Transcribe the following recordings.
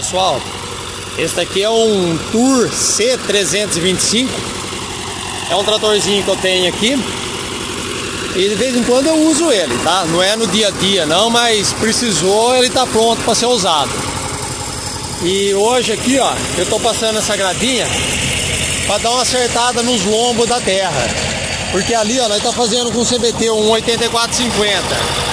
pessoal, esse daqui é um Tour C325 É um tratorzinho que eu tenho aqui. E de vez em quando eu uso ele, tá? Não é no dia a dia não, mas precisou, ele tá pronto para ser usado. E hoje aqui, ó, eu tô passando essa gradinha para dar uma acertada nos lombos da terra. Porque ali, ó, nós tá fazendo com CBT um 8450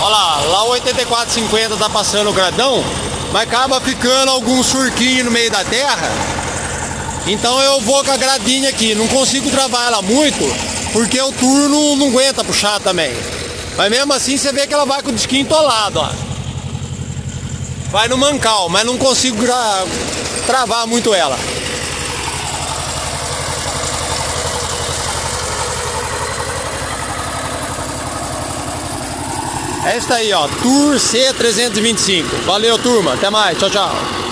Olha lá, lá o 8450 tá passando o gradão, mas acaba ficando algum surquinho no meio da terra. Então eu vou com a gradinha aqui, não consigo travar ela muito, porque o turno não aguenta puxar também. Mas mesmo assim você vê que ela vai com o disquinho entolado, ó. Vai no mancal, mas não consigo travar muito ela. É isso aí, ó. Tour C325. Valeu, turma. Até mais. Tchau, tchau.